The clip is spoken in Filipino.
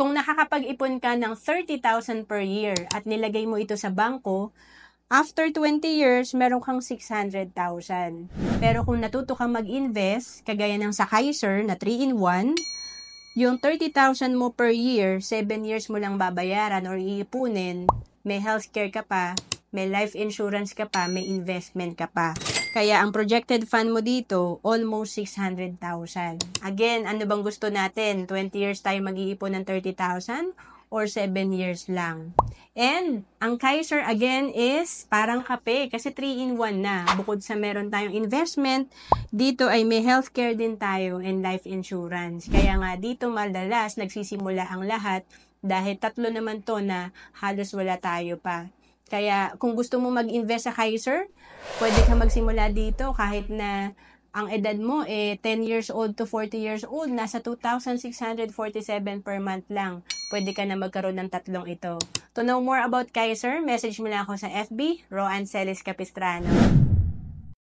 Kung nakakapag-ipon ka ng 30,000 per year at nilagay mo ito sa bangko, after 20 years, meron kang 600,000. Pero kung natuto kang mag-invest, kagaya ng sa Kaiser na 3-in-1, yung 30,000 mo per year, 7 years mo lang babayaran or iipunin, may healthcare ka pa, may life insurance ka pa, may investment ka pa. Kaya ang projected fund mo dito, almost 600,000. Again, ano bang gusto natin? 20 years tayo mag-iipon ng 30,000 or 7 years lang. And, ang Kaiser again is parang kape kasi 3-in-1 na. Bukod sa meron tayong investment, dito ay may healthcare din tayo and life insurance. Kaya nga dito madalas nagsisimula ang lahat dahil tatlo naman to na halos wala tayo pa. Kaya kung gusto mo mag-invest sa Kaiser, pwede ka magsimula dito kahit na ang edad mo eh 10 years old to 40 years old, nasa 2,647 per month lang. Pwede ka na magkaroon ng tatlong ito. To know more about Kaiser, message mo lang ako sa FB, Roan Celis Capistrano.